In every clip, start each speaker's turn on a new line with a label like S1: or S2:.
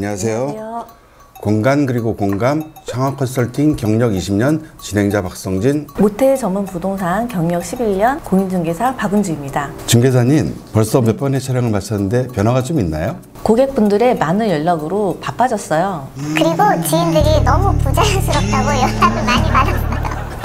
S1: 안녕하세요.
S2: 안녕하세요.
S1: 공간 그리고 공감 창업 컨설팅 경력 20년 진행자 박성진
S2: 모텔 전문 부동산 경력 11년 공인중개사 박은주입니다.
S1: 중개사님 벌써 몇 번의 촬영을 마쳤는데 변화가 좀 있나요?
S2: 고객분들의 많은 연락으로 바빠졌어요.
S3: 그리고 지인들이 너무 부자연스럽다고 연락을 많이 받았어요.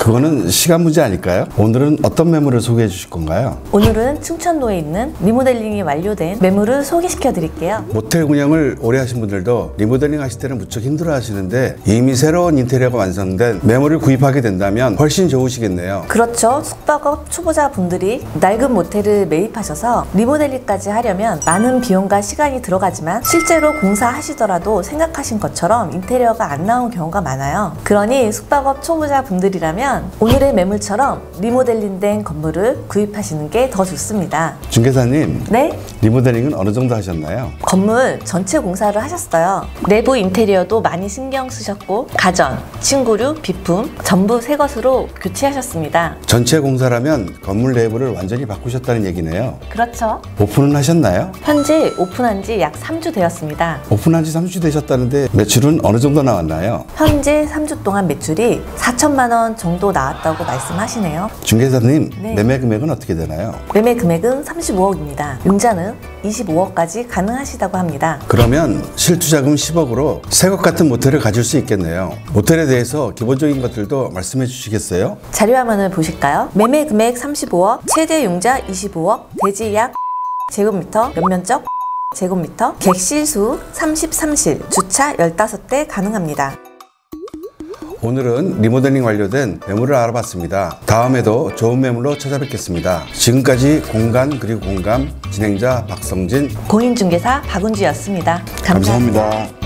S1: 그거는 시간 문제 아닐까요? 오늘은 어떤 매물을 소개해 주실 건가요?
S2: 오늘은 충청도에 있는 리모델링이 완료된 매물을 소개시켜 드릴게요.
S1: 모텔 운영을 오래 하신 분들도 리모델링 하실 때는 무척 힘들어 하시는데 이미 새로운 인테리어가 완성된 매물을 구입하게 된다면 훨씬 좋으시겠네요.
S2: 그렇죠. 숙박업 초보자 분들이 낡은 모텔을 매입하셔서 리모델링까지 하려면 많은 비용과 시간이 들어가지만 실제로 공사하시더라도 생각하신 것처럼 인테리어가 안 나온 경우가 많아요. 그러니 숙박업 초보자 분들이라면 오늘의 매물처럼 리모델링된 건물을 구입하시는 게 더 좋습니다.
S1: 중개사님
S2: 네?
S1: 리모델링은 어느 정도 하셨나요?
S2: 건물 전체 공사를 하셨어요. 내부 인테리어도 많이 신경 쓰셨고 가전, 침구류, 비품 전부 새 것으로 교체하셨습니다.
S1: 전체 공사라면 건물 내부를 완전히 바꾸셨다는 얘기네요.
S2: 그렇죠.
S1: 오픈은 하셨나요?
S2: 현재 오픈한 지 약 3주 되었습니다.
S1: 오픈한 지 3주 되셨다는데 매출은 어느 정도 나왔나요?
S2: 현재 3주 동안 매출이 4천만 원 정도 나왔다고 말씀하시네요.
S1: 중개사님
S2: 네.
S1: 매매 금액은 어떻게 되나요?
S2: 매매 금액은 35억입니다. 융자는 25억까지 가능하시다고 합니다.
S1: 그러면 실투자금 10억으로 새것 같은 모텔을 가질 수 있겠네요. 모텔에 대해서 기본적인 것들도 말씀해 주시겠어요?
S2: 자료 화면을 보실까요? 매매 금액 35억, 최대 융자 25억, 대지 약 제곱미터, 연면적 제곱미터, 객실수 33실, 주차 15대 가능합니다.
S1: 오늘은 리모델링 완료된 매물을 알아봤습니다. 다음에도 좋은 매물로 찾아뵙겠습니다. 지금까지 공간 그리고 공감 진행자 박성진
S2: 공인중개사 박은주였습니다 감사합니다.
S1: 감사합니다.